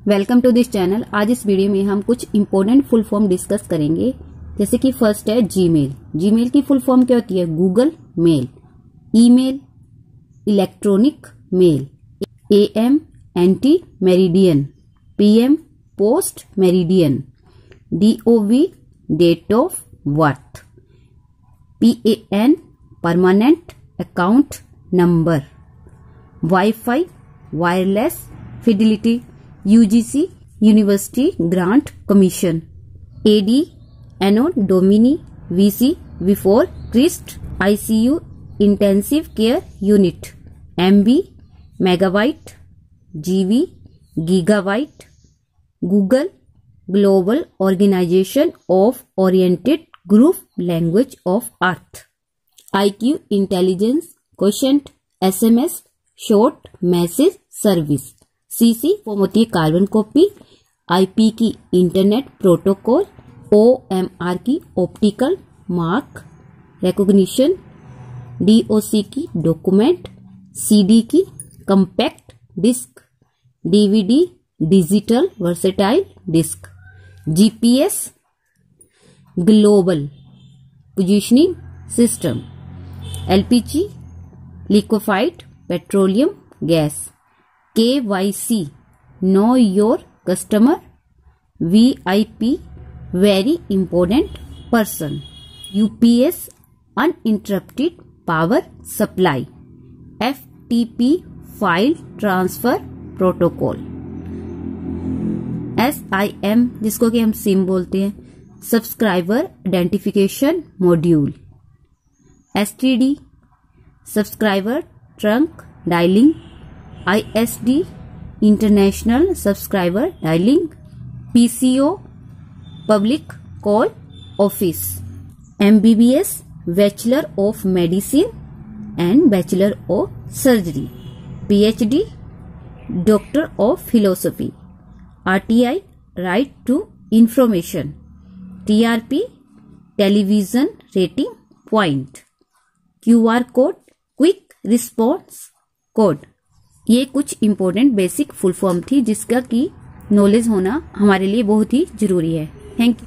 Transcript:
Welcome to this channel. आज इस video में हम कुछ इम्पोर्टेंट फुल फॉर्म डिस्कस करेंगे। जैसे कि फ़र्स्ट है जीमेल जीमेल की फुल फॉर्म क्या होती है? Google mail email electronic mail A M ante meridian PM post meridian DOB date of birth PAN permanent account number wifi wireless fidelity UGC University Grant Commission. AD Anno Domini VC before Christ ICU Intensive Care Unit. MB Megabyte GB Gigabyte Google Global Organization of Oriented Group Language of Earth. IQ Intelligence Quotient SMS Short Message Service. CC form होती है carbon copy IP की internet protocol OMR की optical mark recognition DOC की document CD की compact disc DVD digital versatile disc GPS global positioning system LPG liquefied petroleum gas K Y C know your customer V I P very important person UPS uninterrupted power supply F T P file transfer protocol S I M जिसको कि हम SIM बोलते हैं subscriber identification module S T D subscriber trunk dialling ISD International Subscriber Dialing PCO Public Call Office. MBBS Bachelor of Medicine and Bachelor of Surgery. PhD Doctor of Philosophy. RTI Right to Information. TRP Television Rating Point. QR Code Quick Response Code. ये कुछ important basic full form थी जिसका की knowledge होना हमारे लिए बहुत ही ज़रूरी है। Thank you